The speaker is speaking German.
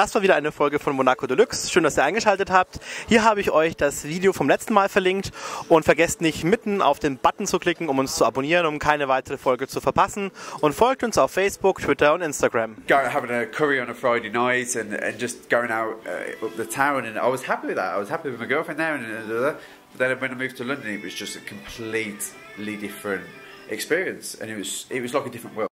Das war wieder eine Folge von Monaco Deluxe. Schön, dass ihr eingeschaltet habt. Hier habe ich euch das Video vom letzten Mal verlinkt und vergesst nicht mitten auf den Button zu klicken, um uns zu abonnieren, um keine weitere Folge zu verpassen und folgt uns auf Facebook, Twitter und Instagram. Go, having a curry on a Friday night and, and just going out uh, up the town and I was happy with that. I was happy with my girlfriend there and uh, uh then when I moved to London it was just a completely different experience and it was it was like a different world.